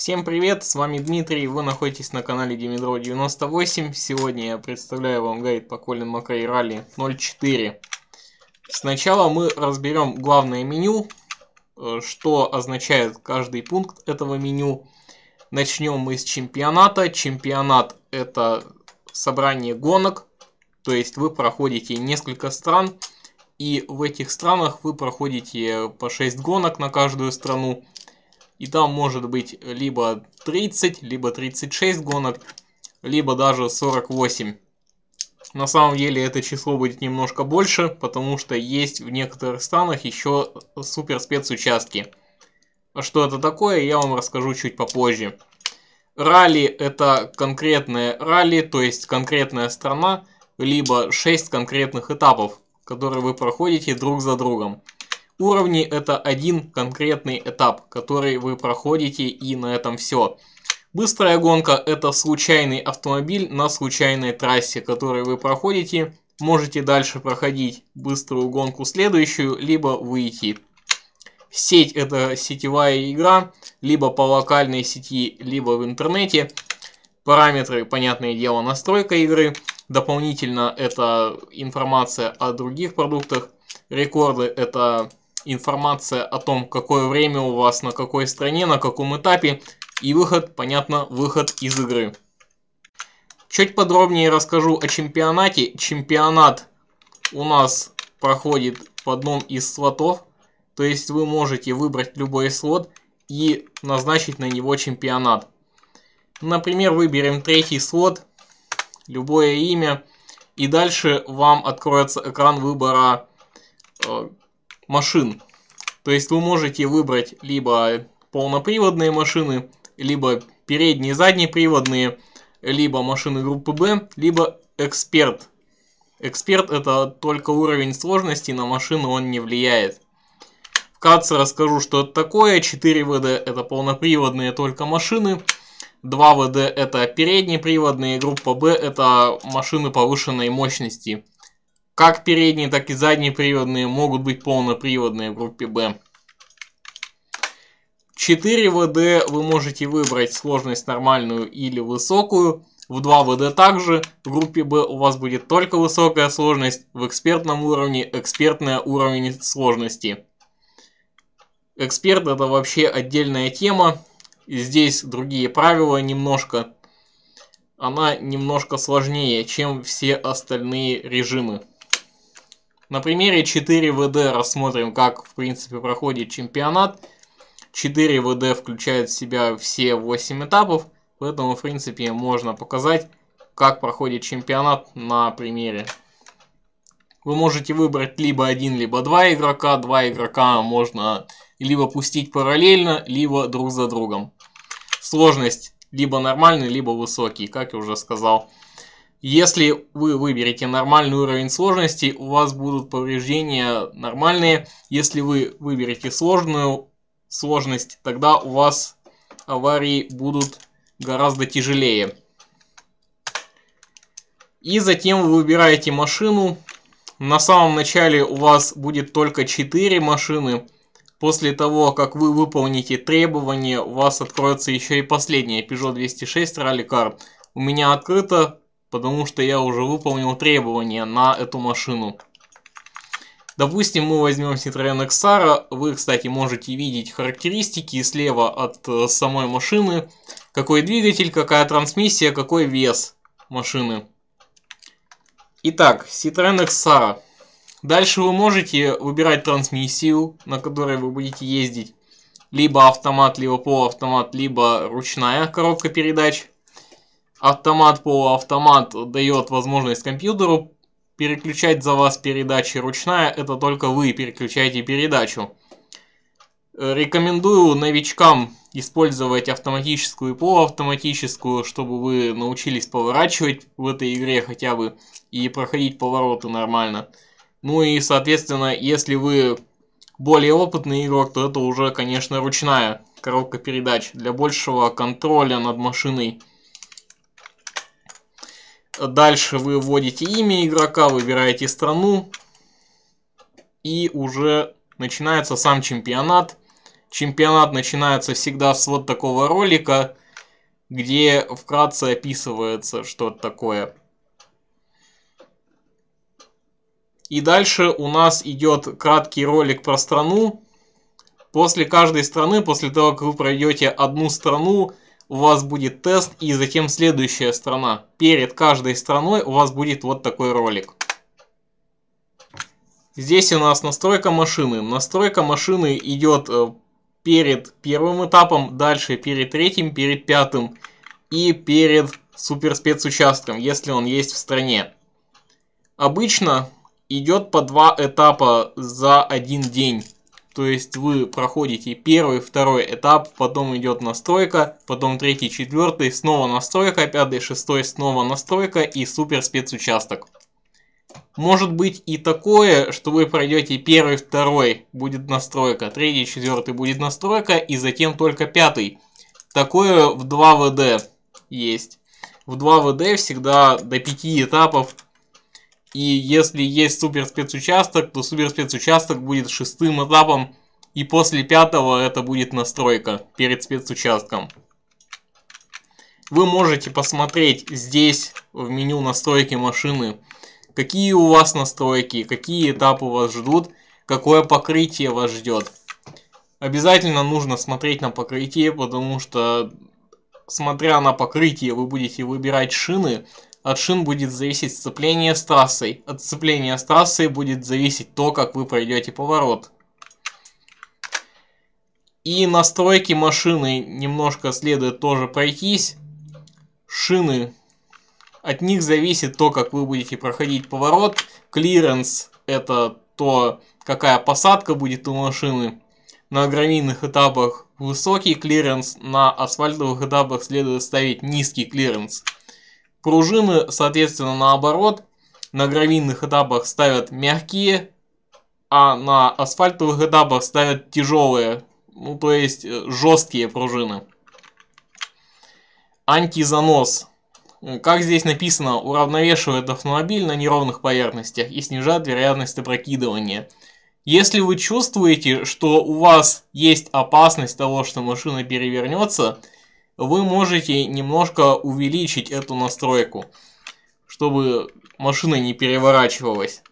Всем привет, с вами Дмитрий, вы находитесь на канале Димитро 98. Сегодня я представляю вам гайд по Колин Макрей Ралли 04. Сначала мы разберем главное меню, э, что означает каждый пункт этого меню. Начнем мы с чемпионата. Чемпионат это собрание гонок, то есть вы проходите несколько стран, и в этих странах вы проходите по 6 гонок на каждую страну. И там может быть либо 30, либо 36 гонок, либо даже 48. На самом деле это число будет немножко больше, потому что есть в некоторых странах еще супер спецучастки. А что это такое, я вам расскажу чуть попозже. Ралли это конкретное ралли, то есть конкретная страна, либо 6 конкретных этапов, которые вы проходите друг за другом. Уровни это один конкретный этап, который вы проходите и на этом все. Быстрая гонка это случайный автомобиль на случайной трассе, который вы проходите. Можете дальше проходить быструю гонку следующую, либо выйти. Сеть это сетевая игра, либо по локальной сети, либо в интернете. Параметры, понятное дело, настройка игры. Дополнительно это информация о других продуктах. Рекорды это информация о том, какое время у вас, на какой стране, на каком этапе. И выход, понятно, выход из игры. Чуть подробнее расскажу о чемпионате. Чемпионат у нас проходит в одном из слотов. То есть вы можете выбрать любой слот и назначить на него чемпионат. Например, выберем третий слот, любое имя. И дальше вам откроется экран выбора э, машин. То есть вы можете выбрать либо полноприводные машины, либо передние и заднеприводные, либо машины группы Б, либо эксперт. Эксперт это только уровень сложности, на машину он не влияет. Вкратце расскажу, что это такое. 4 ВД это полноприводные только машины. 2 ВД это переднеприводные, группа Б это машины повышенной мощности. Как передние, так и задние приводные могут быть полноприводные в группе B. 4 ВД вы можете выбрать сложность нормальную или высокую. В 2 ВД также. В группе B у вас будет только высокая сложность. В экспертном уровне экспертная уровень сложности. Эксперт это вообще отдельная тема. Здесь другие правила немножко. Она немножко сложнее, чем все остальные режимы. На примере 4 ВД рассмотрим, как в принципе проходит чемпионат. 4 ВД включает в себя все 8 этапов, поэтому в принципе можно показать, как проходит чемпионат на примере. Вы можете выбрать либо один, либо два игрока. Два игрока можно либо пустить параллельно, либо друг за другом. Сложность либо нормальный, либо высокий, как я уже сказал. Если вы выберете нормальный уровень сложности, у вас будут повреждения нормальные. Если вы выберете сложную сложность, тогда у вас аварии будут гораздо тяжелее. И затем вы выбираете машину. На самом начале у вас будет только 4 машины. После того, как вы выполните требования, у вас откроется еще и последняя Peugeot 206 Rally Car. У меня открыто потому что я уже выполнил требования на эту машину. Допустим, мы возьмем Citroёn XR. Вы, кстати, можете видеть характеристики слева от э, самой машины. Какой двигатель, какая трансмиссия, какой вес машины. Итак, Citroёn XR. Дальше вы можете выбирать трансмиссию, на которой вы будете ездить. Либо автомат, либо полуавтомат, либо ручная коробка передач автомат полуавтомат дает возможность компьютеру переключать за вас передачи. Ручная это только вы переключаете передачу. Э, рекомендую новичкам использовать автоматическую и полуавтоматическую, чтобы вы научились поворачивать в этой игре хотя бы и проходить повороты нормально. Ну и, соответственно, если вы более опытный игрок, то это уже, конечно, ручная коробка передач для большего контроля над машиной Дальше вы вводите имя игрока, выбираете страну. И уже начинается сам чемпионат. Чемпионат начинается всегда с вот такого ролика, где вкратце описывается, что это такое. И дальше у нас идет краткий ролик про страну. После каждой страны, после того, как вы пройдете одну страну, у вас будет тест и затем следующая страна. Перед каждой страной у вас будет вот такой ролик. Здесь у нас настройка машины. Настройка машины идет э, перед первым этапом, дальше перед третьим, перед пятым и перед супер спецучастком, если он есть в стране. Обычно идет по два этапа за один день. То есть вы проходите первый, второй этап, потом идет настройка, потом третий, четвертый, снова настройка, пятый, шестой, снова настройка и супер спецучасток. Может быть и такое, что вы пройдете первый, второй, будет настройка, третий, четвертый будет настройка, и затем только пятый. Такое в 2 ВД есть. В 2 ВД всегда до 5 этапов. И если есть супер спецучасток, то супер спецучасток будет шестым этапом. И после пятого это будет настройка перед спецучастком. Вы можете посмотреть здесь в меню настройки машины какие у вас настройки, какие этапы вас ждут, какое покрытие вас ждет. Обязательно нужно смотреть на покрытие, потому что смотря на покрытие вы будете выбирать шины, от шин будет зависеть сцепление с трассой. От сцепления с трассой будет зависеть то, как вы пройдете поворот. И настройки машины немножко следует тоже пройтись. Шины от них зависит то, как вы будете проходить поворот. Клиренс – это то, какая посадка будет у машины. На гравийных этапах высокий клиренс, на асфальтовых этапах следует ставить низкий клиренс. Пружины, соответственно, наоборот. На гравийных этапах ставят мягкие, а на асфальтовых этапах ставят тяжелые, ну то есть э, жесткие пружины. Антизанос как здесь написано, уравновешивает автомобиль на неровных поверхностях и снижает вероятность опрокидывания. Если вы чувствуете, что у вас есть опасность того, что машина перевернется, вы можете немножко увеличить эту настройку, чтобы машина не переворачивалась.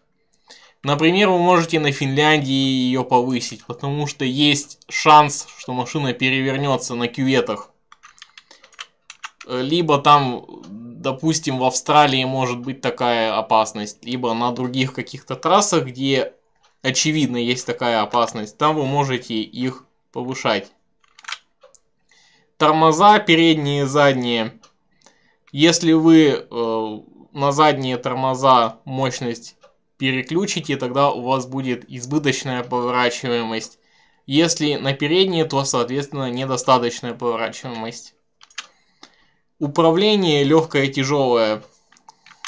Например, вы можете на Финляндии ее повысить, потому что есть шанс, что машина перевернется на кюветах. Либо там допустим, в Австралии может быть такая опасность, либо на других каких-то трассах, где очевидно есть такая опасность, там вы можете их повышать. Тормоза передние и задние. Если вы э, на задние тормоза мощность переключите, тогда у вас будет избыточная поворачиваемость. Если на передние, то, соответственно, недостаточная поворачиваемость. Управление легкое и тяжелое.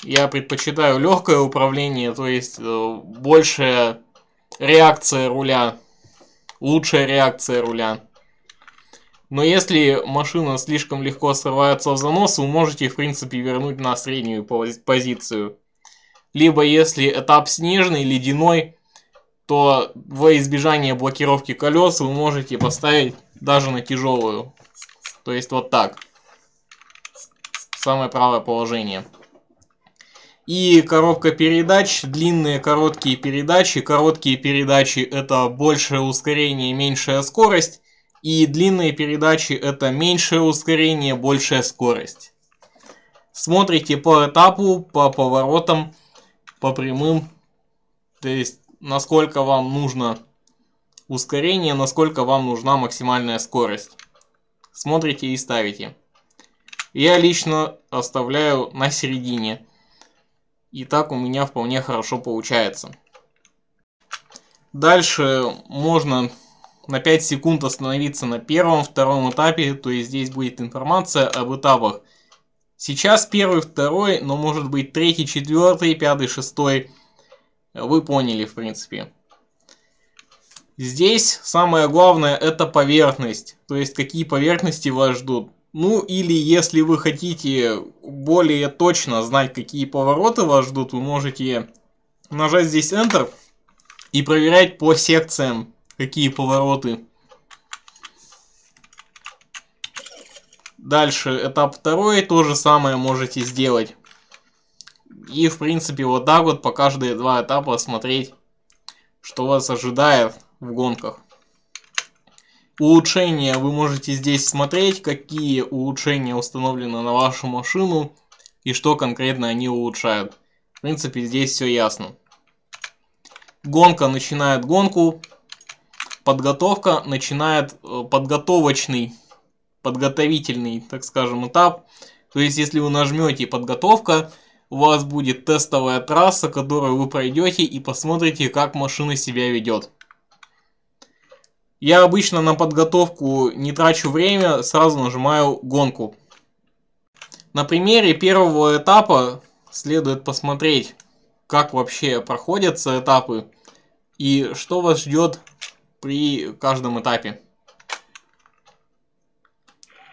Я предпочитаю легкое управление, то есть э, большая реакция руля, лучшая реакция руля. Но если машина слишком легко срывается в занос, вы можете в принципе вернуть на среднюю позицию. Либо если этап снежный, ледяной, то во избежание блокировки колес вы можете поставить даже на тяжелую. То есть вот так самое правое положение. И коробка передач, длинные короткие передачи. Короткие передачи это большее ускорение, меньшая скорость. И длинные передачи это меньшее ускорение, большая скорость. Смотрите по этапу, по поворотам, по прямым. То есть насколько вам нужно ускорение, насколько вам нужна максимальная скорость. Смотрите и ставите. Я лично оставляю на середине. И так у меня вполне хорошо получается. Дальше можно на 5 секунд остановиться на первом, втором этапе, то есть здесь будет информация об этапах. Сейчас первый, второй, но может быть третий, четвертый, пятый, шестой. Вы поняли, в принципе. Здесь самое главное это поверхность, то есть какие поверхности вас ждут. Ну или если вы хотите более точно знать, какие повороты вас ждут, вы можете нажать здесь Enter и проверять по секциям, какие повороты Дальше этап второй, то же самое можете сделать. И в принципе вот так вот по каждые два этапа смотреть, что вас ожидает в гонках. Улучшения вы можете здесь смотреть, какие улучшения установлены на вашу машину и что конкретно они улучшают. В принципе, здесь все ясно. Гонка начинает гонку, подготовка начинает э, подготовочный, подготовительный, так скажем, этап. То есть, если вы нажмете подготовка, у вас будет тестовая трасса, которую вы пройдете и посмотрите, как машина себя ведет. Я обычно на подготовку не трачу время, сразу нажимаю гонку. На примере первого этапа следует посмотреть, как вообще проходятся этапы и что вас ждет при каждом этапе.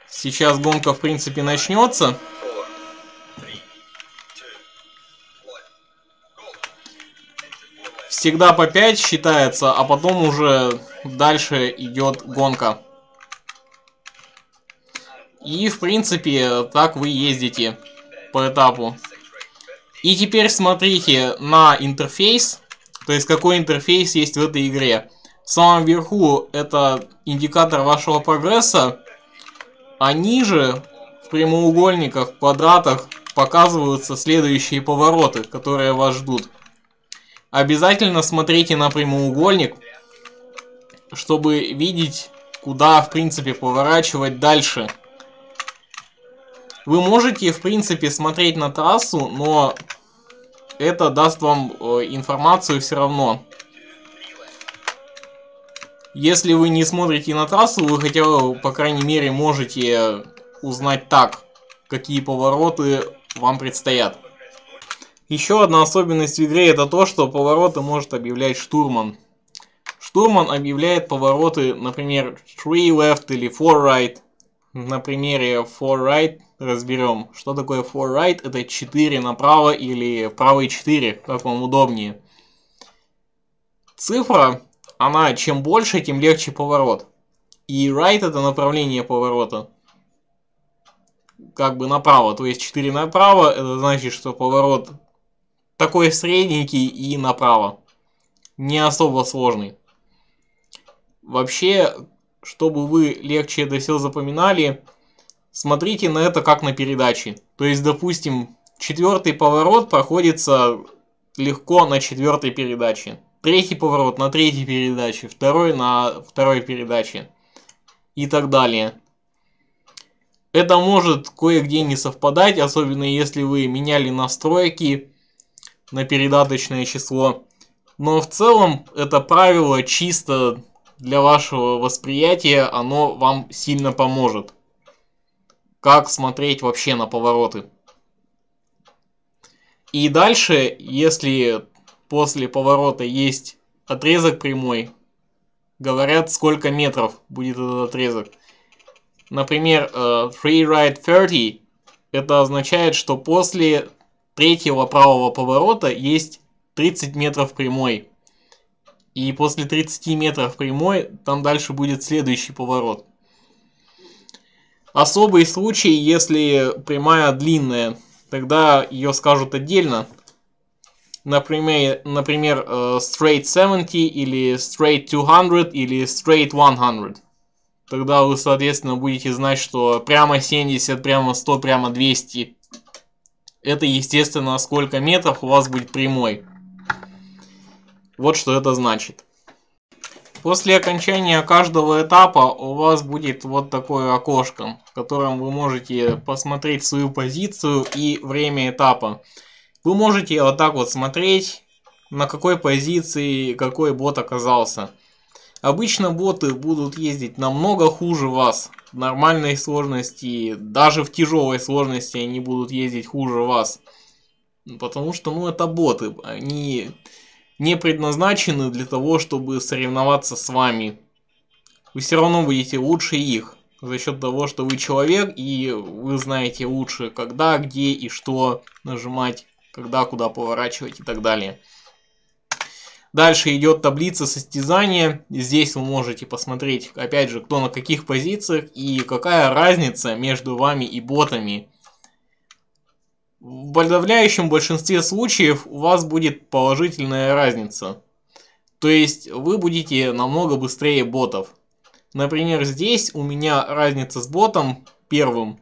Сейчас гонка в принципе начнется. Всегда по 5 считается, а потом уже дальше идет гонка. И, в принципе, так вы ездите по этапу. И теперь смотрите на интерфейс, то есть какой интерфейс есть в этой игре. В самом верху это индикатор вашего прогресса, а ниже в прямоугольниках, квадратах показываются следующие повороты, которые вас ждут. Обязательно смотрите на прямоугольник, чтобы видеть, куда в принципе поворачивать дальше. Вы можете, в принципе, смотреть на трассу, но это даст вам э, информацию все равно. Если вы не смотрите на трассу, вы хотя бы, по крайней мере, можете узнать так, какие повороты вам предстоят. Еще одна особенность в игре это то, что повороты может объявлять штурман. Штурман объявляет повороты, например, 3 left или 4 right. На примере 4 right разберем, что такое 4 right. Это 4 направо или правый 4, как вам удобнее. Цифра, она чем больше, тем легче поворот. И right это направление поворота. Как бы направо, то есть 4 направо, это значит, что поворот такой средненький и направо. Не особо сложный. Вообще, чтобы вы легче это все запоминали, смотрите на это как на передаче. То есть, допустим, четвертый поворот проходится легко на четвертой передаче. Третий поворот на третьей передаче, второй на второй передаче и так далее. Это может кое-где не совпадать, особенно если вы меняли настройки на передаточное число. Но в целом это правило чисто для вашего восприятия, оно вам сильно поможет. Как смотреть вообще на повороты. И дальше, если после поворота есть отрезок прямой, говорят, сколько метров будет этот отрезок. Например, uh, free ride 30, это означает, что после третьего правого поворота есть 30 метров прямой. И после 30 метров прямой там дальше будет следующий поворот. Особый случай, если прямая длинная, тогда ее скажут отдельно. Например, например uh, straight 70 или straight 200 или straight 100. Тогда вы, соответственно, будете знать, что прямо 70, прямо 100, прямо 200 это, естественно, сколько метров у вас будет прямой. Вот что это значит. После окончания каждого этапа у вас будет вот такое окошко, в котором вы можете посмотреть свою позицию и время этапа. Вы можете вот так вот смотреть, на какой позиции какой бот оказался. Обычно боты будут ездить намного хуже вас. В нормальной сложности, даже в тяжелой сложности они будут ездить хуже вас. Потому что, ну, это боты. Они не предназначены для того, чтобы соревноваться с вами. Вы все равно будете лучше их. За счет того, что вы человек, и вы знаете лучше, когда, где и что нажимать, когда, куда поворачивать и так далее. Дальше идет таблица состязания. Здесь вы можете посмотреть, опять же, кто на каких позициях и какая разница между вами и ботами. В подавляющем большинстве случаев у вас будет положительная разница. То есть вы будете намного быстрее ботов. Например, здесь у меня разница с ботом первым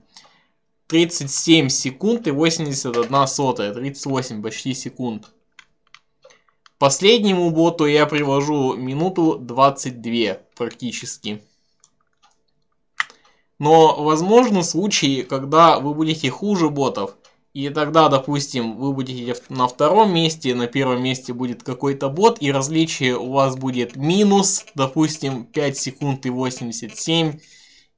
37 секунд и 81 сотая, 38 почти секунд. Последнему боту я привожу минуту 22 практически. Но возможны случаи, когда вы будете хуже ботов. И тогда, допустим, вы будете на втором месте, на первом месте будет какой-то бот, и различие у вас будет минус, допустим, 5 секунд и 87,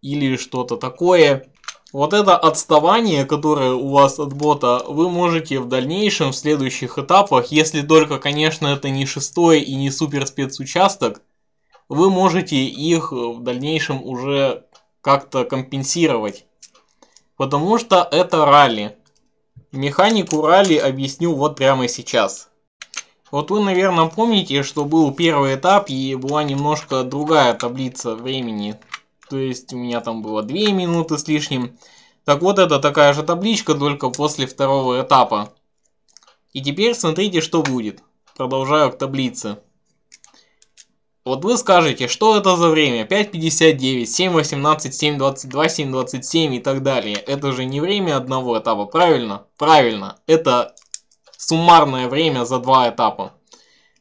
или что-то такое. Вот это отставание, которое у вас от бота, вы можете в дальнейшем, в следующих этапах, если только, конечно, это не шестой и не супер спецучасток, вы можете их в дальнейшем уже как-то компенсировать. Потому что это ралли. Механику ралли объясню вот прямо сейчас. Вот вы, наверное, помните, что был первый этап и была немножко другая таблица времени то есть у меня там было 2 минуты с лишним. Так вот, это такая же табличка, только после второго этапа. И теперь смотрите, что будет. Продолжаю к таблице. Вот вы скажете, что это за время? 5.59, 7.18, 7.22, 7.27 и так далее. Это же не время одного этапа, правильно? Правильно. Это суммарное время за два этапа.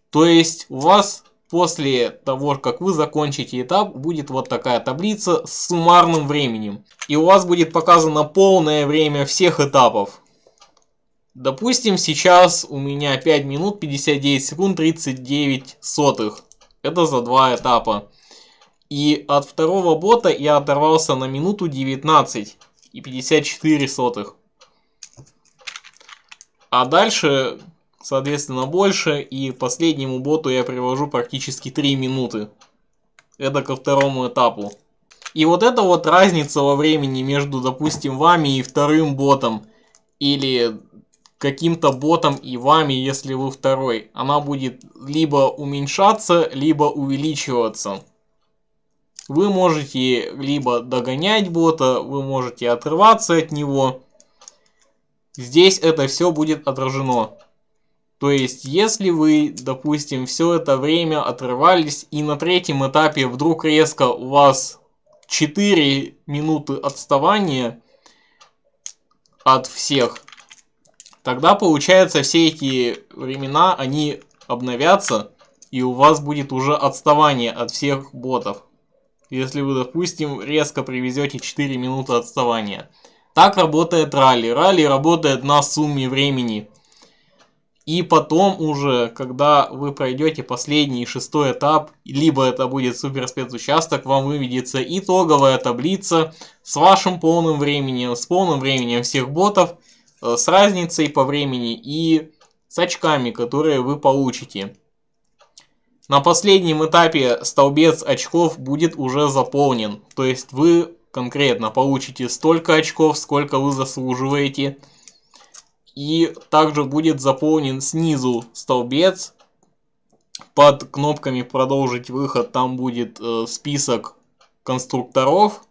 То есть у вас После того, как вы закончите этап, будет вот такая таблица с суммарным временем. И у вас будет показано полное время всех этапов. Допустим, сейчас у меня 5 минут 59 секунд 39 сотых. Это за два этапа. И от второго бота я оторвался на минуту 19 и 54 сотых. А дальше соответственно, больше. И последнему боту я привожу практически 3 минуты. Это ко второму этапу. И вот эта вот разница во времени между, допустим, вами и вторым ботом. Или каким-то ботом и вами, если вы второй. Она будет либо уменьшаться, либо увеличиваться. Вы можете либо догонять бота, вы можете отрываться от него. Здесь это все будет отражено. То есть, если вы, допустим, все это время отрывались и на третьем этапе вдруг резко у вас 4 минуты отставания от всех, тогда получается все эти времена, они обновятся, и у вас будет уже отставание от всех ботов. Если вы, допустим, резко привезете 4 минуты отставания. Так работает ралли. Ралли работает на сумме времени. И потом уже, когда вы пройдете последний шестой этап, либо это будет супер спецучасток, вам выведется итоговая таблица с вашим полным временем, с полным временем всех ботов, э, с разницей по времени и с очками, которые вы получите. На последнем этапе столбец очков будет уже заполнен, то есть вы конкретно получите столько очков, сколько вы заслуживаете. И также будет заполнен снизу столбец. Под кнопками продолжить выход там будет э, список конструкторов,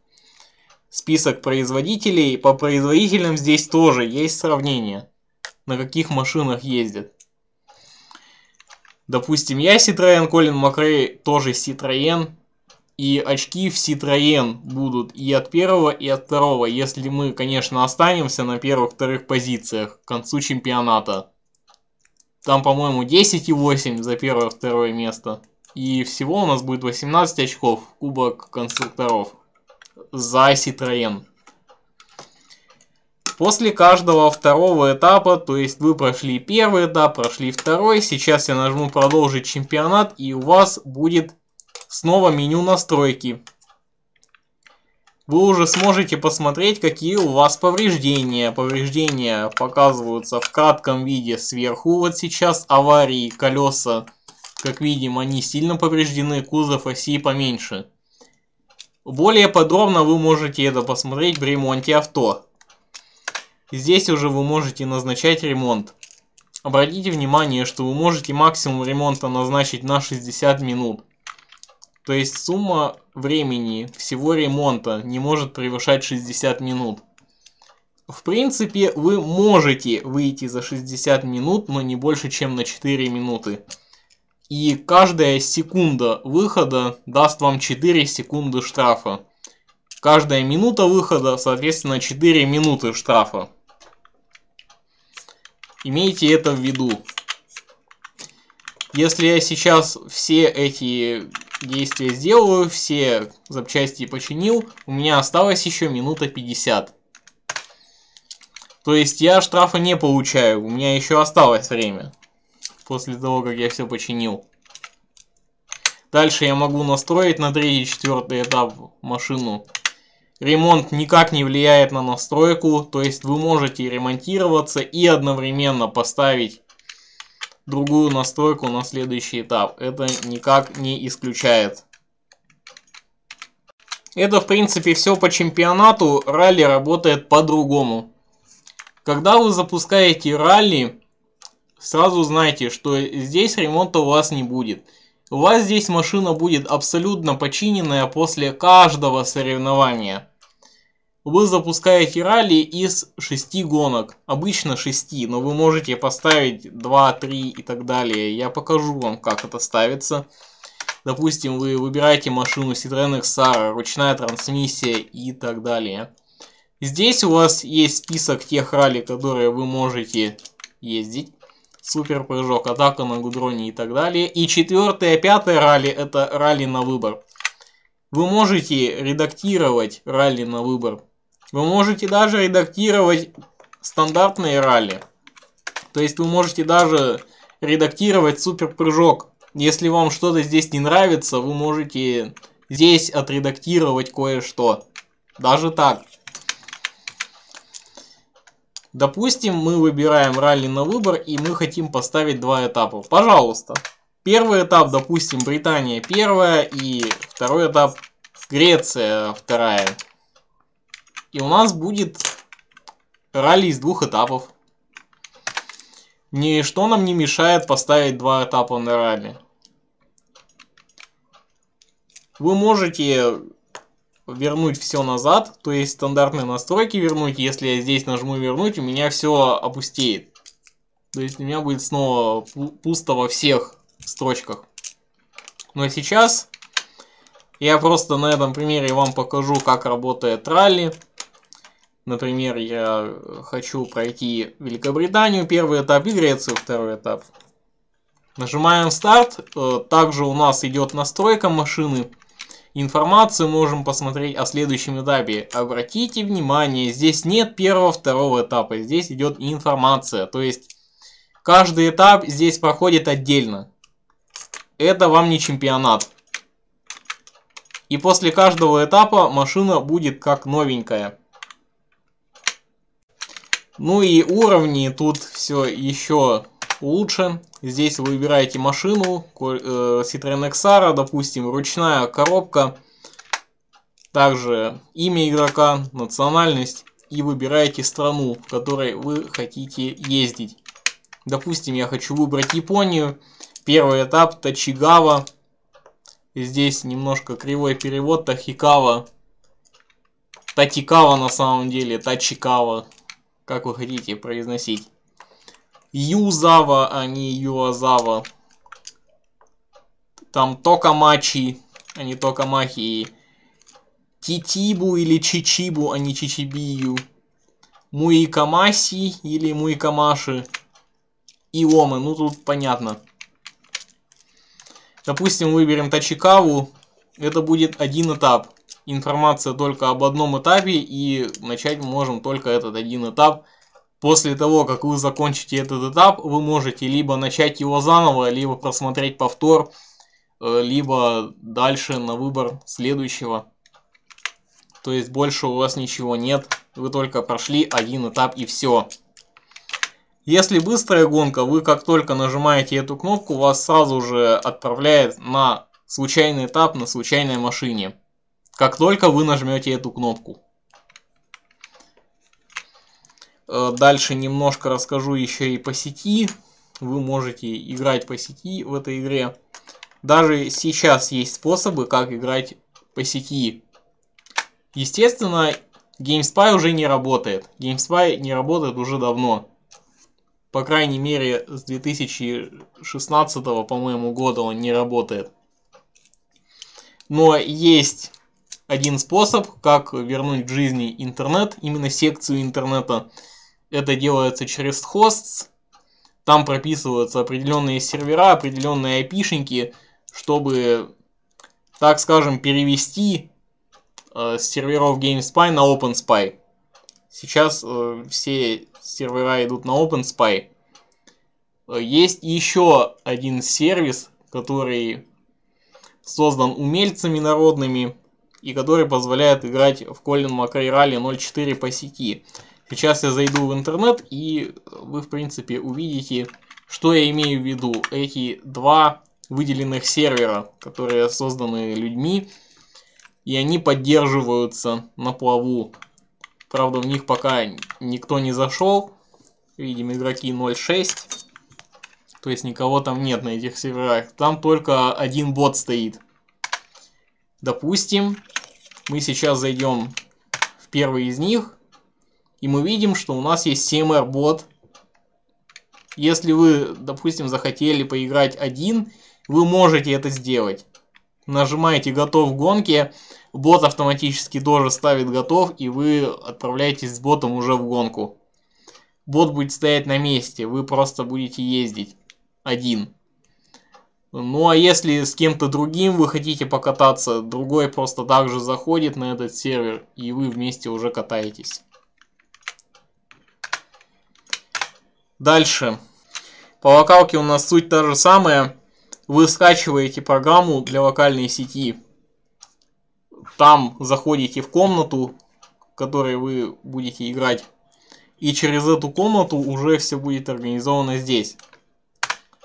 список производителей. По производителям здесь тоже есть сравнение, на каких машинах ездят. Допустим, я Citroёn, Колин Макрей тоже Citroёn. И очки в Citroën будут и от первого, и от второго, если мы, конечно, останемся на первых-вторых позициях к концу чемпионата. Там, по-моему, 10,8 за первое-второе место. И всего у нас будет 18 очков Кубок конструкторов за Citroën. После каждого второго этапа, то есть вы прошли первый этап, прошли второй, сейчас я нажму продолжить чемпионат и у вас будет Снова меню настройки. Вы уже сможете посмотреть, какие у вас повреждения. Повреждения показываются в кратком виде сверху. Вот сейчас аварии, колеса, как видим, они сильно повреждены, кузов оси поменьше. Более подробно вы можете это посмотреть в ремонте авто. Здесь уже вы можете назначать ремонт. обратите внимание, что вы можете максимум ремонта назначить на 60 минут. То есть сумма времени всего ремонта не может превышать 60 минут. В принципе, вы можете выйти за 60 минут, но не больше, чем на 4 минуты. И каждая секунда выхода даст вам 4 секунды штрафа. Каждая минута выхода, соответственно, 4 минуты штрафа. Имейте это в виду. Если я сейчас все эти действия сделаю, все запчасти починил, у меня осталось еще минута 50. То есть я штрафа не получаю, у меня еще осталось время. После того, как я все починил. Дальше я могу настроить на третий, четвертый этап машину. Ремонт никак не влияет на настройку, то есть вы можете ремонтироваться и одновременно поставить другую настройку на следующий этап. Это никак не исключает. Это в принципе все по чемпионату, ралли работает по-другому. Когда вы запускаете ралли, сразу знайте, что здесь ремонта у вас не будет. У вас здесь машина будет абсолютно починенная после каждого соревнования. Вы запускаете ралли из 6 гонок. Обычно 6, но вы можете поставить 2, 3 и так далее. Я покажу вам, как это ставится. Допустим, вы выбираете машину Citroёn XR, ручная трансмиссия и так далее. Здесь у вас есть список тех ралли, которые вы можете ездить. Супер прыжок, атака на гудроне и так далее. И четвертое, пятое ралли это ралли на выбор. Вы можете редактировать ралли на выбор. Вы можете даже редактировать стандартные ралли. То есть вы можете даже редактировать супер прыжок. Если вам что-то здесь не нравится, вы можете здесь отредактировать кое-что. Даже так. Допустим, мы выбираем ралли на выбор и мы хотим поставить два этапа. Пожалуйста. Первый этап, допустим, Британия первая и второй этап Греция вторая. И у нас будет ралли из двух этапов. Ничто нам не мешает поставить два этапа на ралли. Вы можете вернуть все назад, то есть стандартные настройки вернуть. Если я здесь нажму вернуть, у меня все опустеет. То есть у меня будет снова пусто во всех строчках. Но сейчас я просто на этом примере вам покажу, как работает ралли. Например, я хочу пройти Великобританию, первый этап, и Грецию, второй этап. Нажимаем старт. Э, также у нас идет настройка машины. Информацию можем посмотреть о следующем этапе. Обратите внимание, здесь нет первого, второго этапа. Здесь идет информация. То есть, каждый этап здесь проходит отдельно. Это вам не чемпионат. И после каждого этапа машина будет как новенькая. Ну и уровни тут все еще лучше. Здесь вы выбираете машину, э, Citroen XR, допустим, ручная коробка, также имя игрока, национальность и выбираете страну, в которой вы хотите ездить. Допустим, я хочу выбрать Японию. Первый этап Тачигава. Здесь немножко кривой перевод Тахикава. Татикава на самом деле, Тачикава. Как вы хотите произносить. Юзава, а не Юазава. Там Токамачи, а не Токамахи. Титибу или Чичибу, а не Чичибию. Муикамаси или Муикамаши. Иомы, ну тут понятно. Допустим, выберем Тачикаву. Это будет один этап. Информация только об одном этапе, и начать мы можем только этот один этап После того, как вы закончите этот этап, вы можете либо начать его заново, либо просмотреть повтор, э, либо дальше на выбор следующего. То есть больше у вас ничего нет, вы только прошли один этап и все. Если быстрая гонка, вы как только нажимаете эту кнопку, вас сразу же отправляет на случайный этап на случайной машине. Как только вы нажмете эту кнопку. Э, дальше немножко расскажу еще и по сети. вы можете играть по сети в этой игре. Даже сейчас есть способы, как играть по сети. Естественно, GameSpy уже не работает. GameSpy не работает уже давно. По крайней мере, с 2016, по-моему, года он не работает. Но есть один способ, как вернуть в жизни интернет, именно секцию интернета. Это делается через hosts. Там прописываются определенные сервера, определенные айпишники, чтобы, так скажем, перевести э, с серверов GameSpy на OpenSpy. Сейчас э, все сервера идут на OpenSpy. Э, есть еще один сервис, который создан умельцами народными и который позволяет играть в Colin McRae Rally 0.4 по сети. Сейчас я зайду в интернет и вы в принципе увидите, что я имею в виду. Эти два выделенных сервера, которые созданы людьми, и они поддерживаются на плаву. Правда, в них пока никто не зашел. Видим, игроки 0.6. То есть никого там нет на этих серверах. Там только один бот стоит. Допустим, мы сейчас зайдем в первый из них. И мы видим, что у нас есть CMR бот. Если вы, допустим, захотели поиграть один, вы можете это сделать. Нажимаете готов в гонке, бот автоматически тоже ставит готов, и вы отправляетесь с ботом уже в гонку. Бот будет стоять на месте, вы просто будете ездить один. Ну а если с кем-то другим вы хотите покататься, другой просто также заходит на этот сервер, и вы вместе уже катаетесь. Дальше. По локалке у нас суть та же самая. Вы скачиваете программу для локальной сети. Там заходите в комнату, в которой вы будете играть. И через эту комнату уже все будет организовано здесь.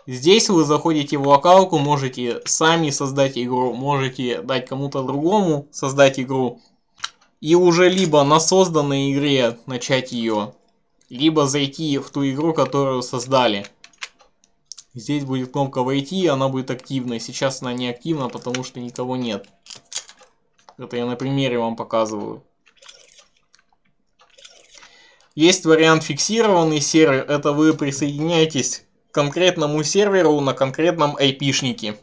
Здесь вы заходите в локалку, можете сами создать игру, можете дать кому-то другому создать игру. И уже либо на созданной игре начать ее, либо зайти в ту игру, которую создали. Здесь будет кнопка «Войти», она будет активной. Сейчас она не активна, потому что никого нет. Это я на примере вам показываю. Есть вариант фиксированный сервер. Это вы присоединяетесь конкретному серверу на конкретном IP-шнике.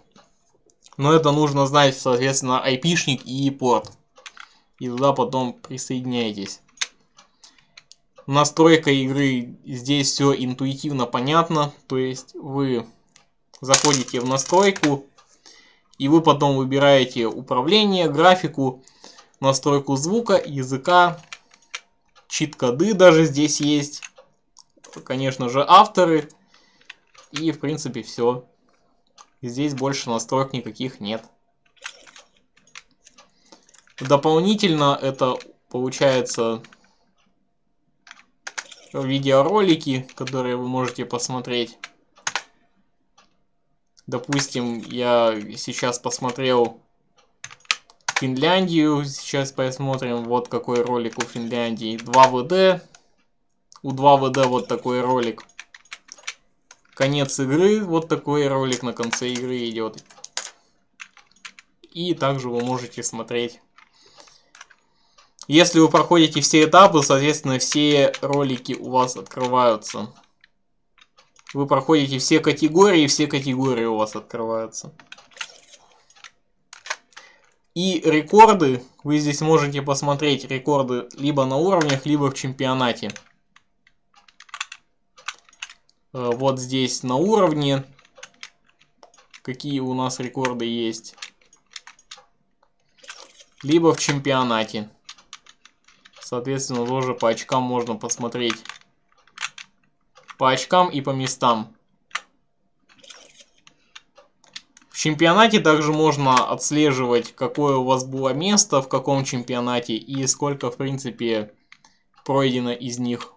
Но это нужно знать, соответственно, IP-шник и порт. И туда потом присоединяйтесь. Настройка игры здесь все интуитивно понятно. То есть вы заходите в настройку и вы потом выбираете управление, графику, настройку звука, языка, чит-коды даже здесь есть. Конечно же авторы. И в принципе все. Здесь больше настроек никаких нет. Дополнительно это получается видеоролики, которые вы можете посмотреть. Допустим, я сейчас посмотрел Финляндию. Сейчас посмотрим, вот какой ролик у Финляндии. 2ВД. У 2ВД вот такой ролик. Конец игры. Вот такой ролик на конце игры идет. И также вы можете смотреть если вы проходите все этапы, соответственно, все ролики у вас открываются. Вы проходите все категории, все категории у вас открываются. И рекорды, вы здесь можете посмотреть рекорды либо на уровнях, либо в чемпионате. Э, вот здесь на уровне, какие у нас рекорды есть. Либо в чемпионате. Соответственно, тоже по очкам можно посмотреть. По очкам и по местам. В чемпионате также можно отслеживать, какое у вас было место, в каком чемпионате и сколько, в принципе, пройдено из них.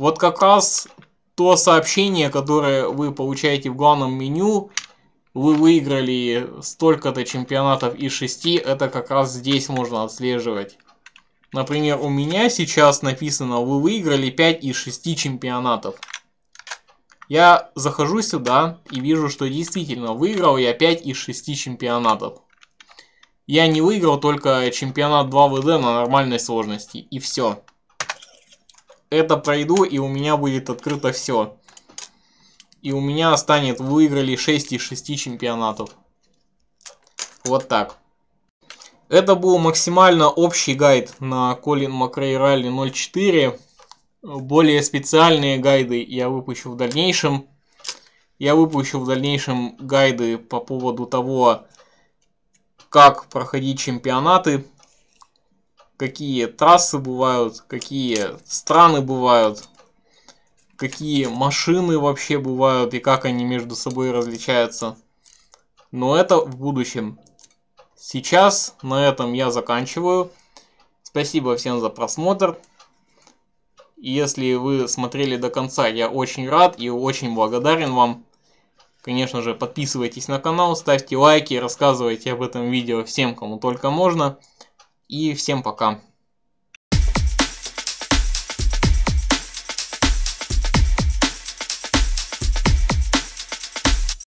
Вот как раз то сообщение, которое вы получаете в главном меню, вы выиграли столько-то чемпионатов из шести, это как раз здесь можно отслеживать. Например, у меня сейчас написано, вы выиграли 5 из 6 чемпионатов. Я захожу сюда и вижу, что действительно выиграл я 5 из 6 чемпионатов. Я не выиграл только чемпионат 2ВД на нормальной сложности. И все. Это пройду, и у меня будет открыто все. И у меня станет выиграли 6 из 6 чемпионатов. Вот так. Это был максимально общий гайд на Colin McRae Rally 04. Более специальные гайды я выпущу в дальнейшем. Я выпущу в дальнейшем гайды по поводу того, как проходить чемпионаты, какие трассы бывают, какие страны бывают, какие машины вообще бывают и как они между собой различаются. Но это в будущем. Сейчас на этом я заканчиваю. Спасибо всем за просмотр. Если вы смотрели до конца, я очень рад и очень благодарен вам. Конечно же, подписывайтесь на канал, ставьте лайки, рассказывайте об этом видео всем, кому только можно. И всем пока.